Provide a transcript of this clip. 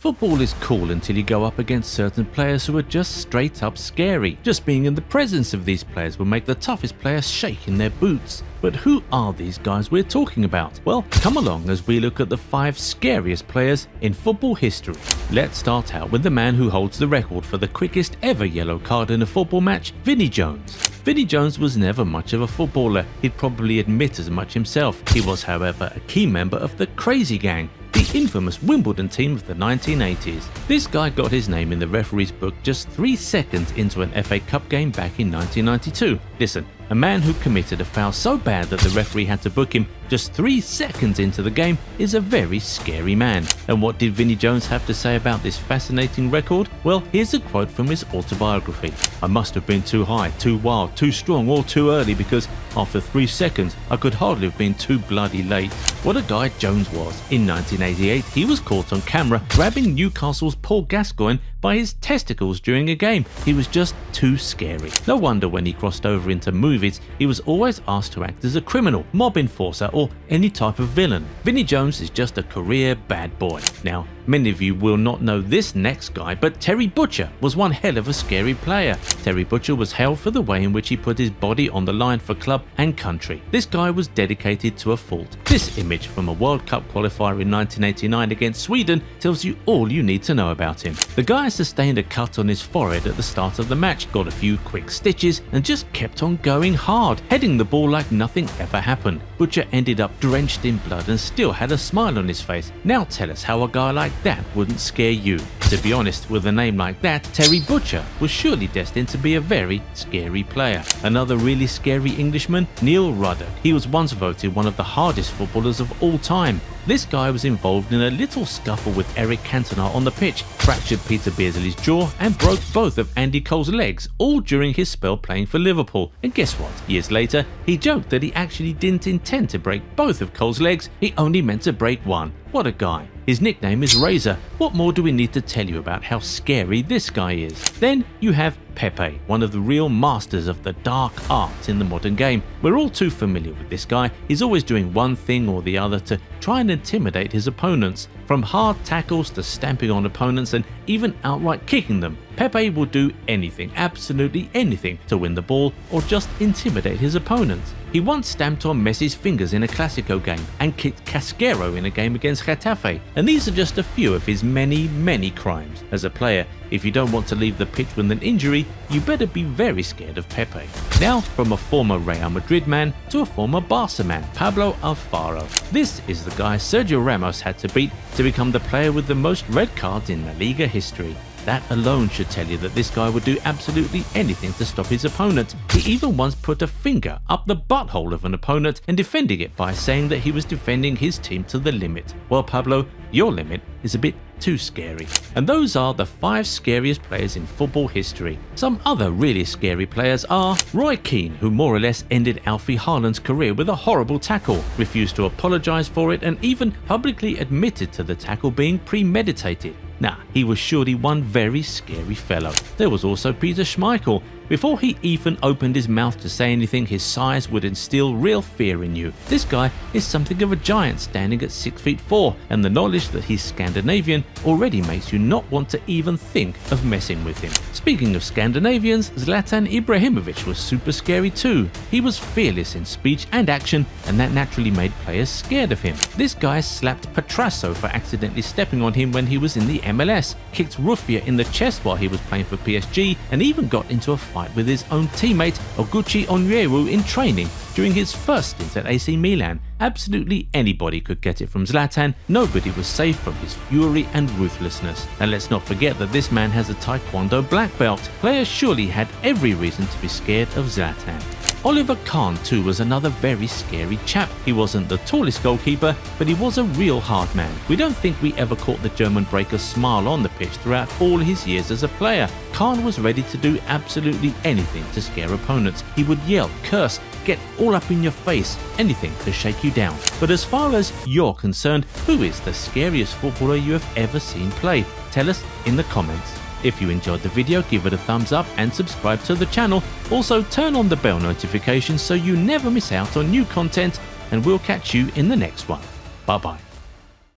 Football is cool until you go up against certain players who are just straight up scary. Just being in the presence of these players will make the toughest players shake in their boots. But who are these guys we're talking about? Well, come along as we look at the five scariest players in football history. Let's start out with the man who holds the record for the quickest ever yellow card in a football match, Vinnie Jones. Vinnie Jones was never much of a footballer, he'd probably admit as much himself. He was however a key member of the Crazy Gang, the infamous Wimbledon team of the 1980s. This guy got his name in the referee's book just three seconds into an FA Cup game back in 1992. Listen, a man who committed a foul so bad that the referee had to book him just three seconds into the game is a very scary man. And what did Vinnie Jones have to say about this fascinating record? Well, here's a quote from his autobiography. I must have been too high, too wild, too strong, or too early because after three seconds I could hardly have been too bloody late. What a guy Jones was. In 1988, he was caught on camera grabbing Newcastle's Paul Gascoigne by his testicles during a game. He was just too scary. No wonder when he crossed over into movies, he was always asked to act as a criminal, mob enforcer, or any type of villain. Vinnie Jones is just a career bad boy. Now, many of you will not know this next guy, but Terry Butcher was one hell of a scary player. Terry Butcher was hailed for the way in which he put his body on the line for club and country. This guy was dedicated to a fault. This image from a World Cup qualifier in 1989 against Sweden tells you all you need to know about him. The guy sustained a cut on his forehead at the start of the match, got a few quick stitches, and just kept on going hard, heading the ball like nothing ever happened. Butcher ended up drenched in blood and still had a smile on his face. Now tell us how a guy like that wouldn't scare you. To be honest, with a name like that, Terry Butcher was surely destined to be a very scary player. Another really scary Englishman, Neil Ruddock. He was once voted one of the hardest footballers of all time. This guy was involved in a little scuffle with Eric Cantona on the pitch, fractured Peter Beardsley's jaw and broke both of Andy Cole's legs, all during his spell playing for Liverpool. And guess what? Years later, he joked that he actually didn't intend to break both of Cole's legs, he only meant to break one. What a guy. His nickname is Razor. What more do we need to tell you about how scary this guy is? Then you have Pepe, one of the real masters of the dark arts in the modern game. We're all too familiar with this guy. He's always doing one thing or the other to try and intimidate his opponents. From hard tackles to stamping on opponents and even outright kicking them, Pepe will do anything, absolutely anything, to win the ball or just intimidate his opponents. He once stamped on Messi's fingers in a Clasico game and kicked Casquero in a game against Getafe, and these are just a few of his many, many crimes. As a player, if you don't want to leave the pitch with an injury, you better be very scared of Pepe. Now, from a former Real Madrid man to a former Barca man, Pablo Alfaro. This is the guy Sergio Ramos had to beat to become the player with the most red cards in La Liga history. That alone should tell you that this guy would do absolutely anything to stop his opponent. He even once put a finger up the butthole of an opponent and defending it by saying that he was defending his team to the limit. Well, Pablo, your limit is a bit too scary. And those are the five scariest players in football history. Some other really scary players are Roy Keane, who more or less ended Alfie Haaland's career with a horrible tackle, refused to apologise for it and even publicly admitted to the tackle being premeditated. Nah, he was surely one very scary fellow. There was also Peter Schmeichel. Before he even opened his mouth to say anything, his size would instill real fear in you. This guy is something of a giant standing at 6 feet 4, and the knowledge that he's Scandinavian already makes you not want to even think of messing with him. Speaking of Scandinavians, Zlatan Ibrahimovic was super scary too. He was fearless in speech and action, and that naturally made players scared of him. This guy slapped Petrasso for accidentally stepping on him when he was in the MLS, kicked Ruffier in the chest while he was playing for PSG, and even got into a fight with his own teammate Oguchi Onyewu in training during his first stint at AC Milan. Absolutely anybody could get it from Zlatan, nobody was safe from his fury and ruthlessness. And let's not forget that this man has a Taekwondo black belt. Players surely had every reason to be scared of Zlatan. Oliver Kahn too was another very scary chap. He wasn't the tallest goalkeeper, but he was a real hard man. We don't think we ever caught the German breaker smile on the pitch throughout all his years as a player. Kahn was ready to do absolutely anything to scare opponents. He would yell, curse, get all up in your face, anything to shake you down. But as far as you're concerned, who is the scariest footballer you have ever seen play? Tell us in the comments. If you enjoyed the video, give it a thumbs up and subscribe to the channel. Also, turn on the bell notifications so you never miss out on new content, and we'll catch you in the next one. Bye bye.